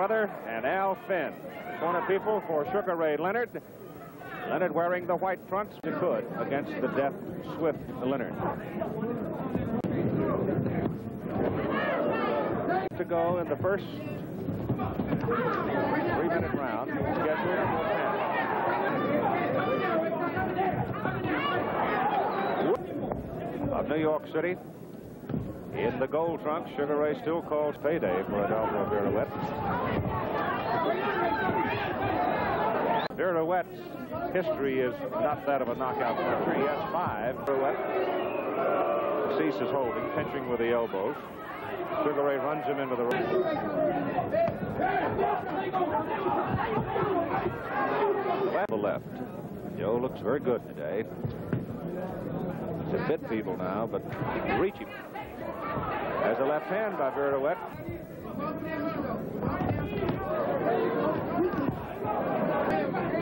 brother, and Al Finn. Corner people for Sugar Ray Leonard. Leonard wearing the white trunks to could against the deft, swift Leonard. To go in the first three-minute round, of New York City. In the gold trunk, Sugar Ray still calls payday for Adolfo Viruet. Viruet's history is not that of a knockout puncher. He has five. Viruet ceases holding, pinching with the elbows. Sugar Ray runs him into the left. The left. Joe looks very good today. He's a bit feeble now, but reaching. There's a left hand by Viruet.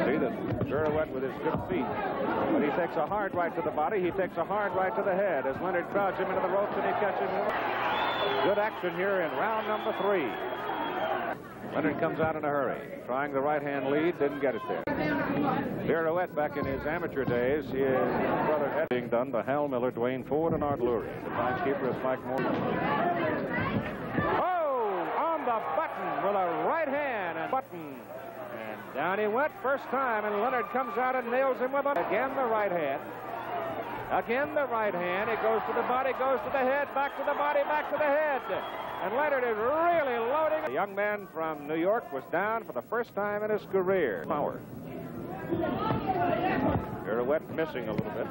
See that Viruet with his good feet. But he takes a hard right to the body. He takes a hard right to the head as Leonard crowds him into the ropes and he catches him. Good action here in round number three. Leonard comes out in a hurry, trying the right-hand lead, didn't get it there. Viruet, back in his amateur days, he and brother Ed being done by Hal Miller, Duane Ford, and Art Lurie. The timekeeper is Mike Morgan. Oh, on the button with a right hand and button. And down he went first time, and Leonard comes out and nails him with it. Again the right hand. Again the right hand. It goes to the body, goes to the head, back to the body, back to the head. And Leonard is really loading. The young man from New York was down for the first time in his career. Power. Viruet missing a little bit.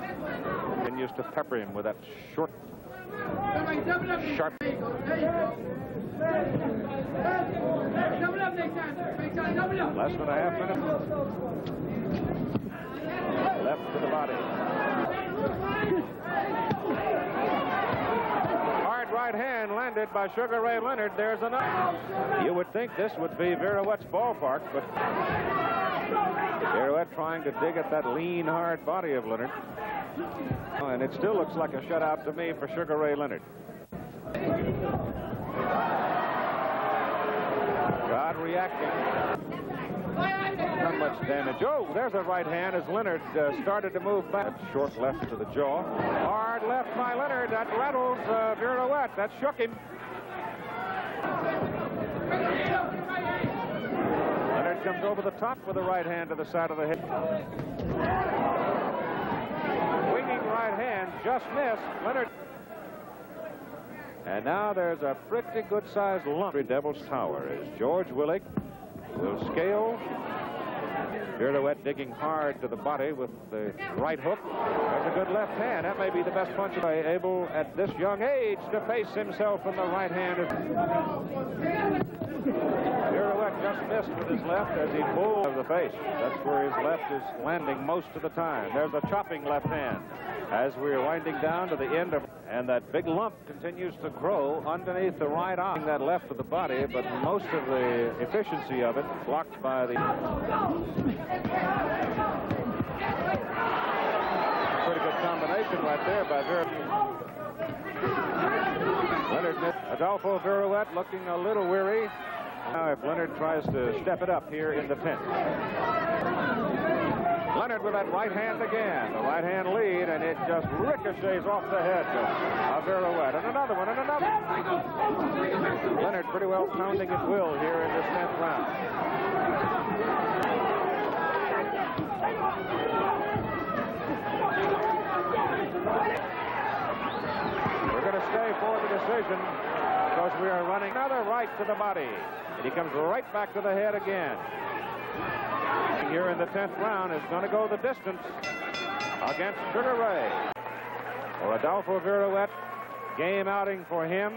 Continues to pepper him with that short, sharp. Less than a half minute. Left to the body. Hard right hand landed by Sugar Ray Leonard. There's another. You would think this would be Viruet's ballpark, but Viruet trying to dig at that lean, hard body of Leonard. Oh, and it still looks like a shutout to me for Sugar Ray Leonard. God reacting. Not much damage. Oh, there's a right hand as Leonard uh, started to move back. Short left to the jaw. Hard left by Leonard. That rattles uh. That shook him. Leonard comes over the top with a right hand to the side of the head. Swinging right hand, just missed. Leonard. And now there's a pretty good-sized lump. Devil's Tower as George Willig will scale. Viruet digging hard to the body with the right hook. There's a good left hand. That may be the best punch. by Able at this young age to face himself in the right hand. Just missed with his left as he pulled of the face. That's where his left is landing most of the time. There's a chopping left hand as we're winding down to the end of and that big lump continues to grow underneath the right eye that left of the body but most of the efficiency of it blocked by the pretty good combination right there by Viruet Leonard Adolfo Viruet looking a little weary now if Leonard tries to step it up here in the 10th Leonard with that right hand again. The right hand lead, and it just ricochets off the head of Viruet. And another one, and another. Leonard pretty well pounding his will here in this 10th round. We're going to stay for the decision because we are running another right to the body. And he comes right back to the head again here in the 10th round is going to go the distance against Sugar Ray. For Adolfo Viruet, game outing for him.